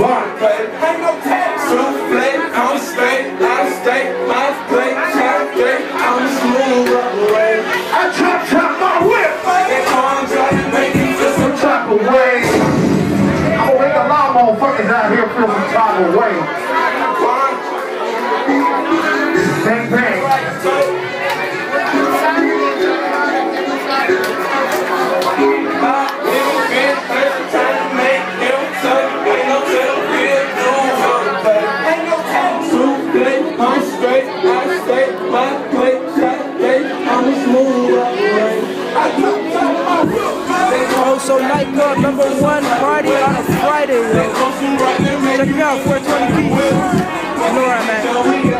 One play, ain't no tax. Two play, I'm straight, I stay, straight, my play, time straight, I'm smooth rubber way. I chop chop my whip. That car driving, make it chop away. I'ma make a lot of motherfuckers out here feel some chop away. way. Bang bang. So night club number one party on a Friday, yo. Check me out, 420 p. You know where I'm at.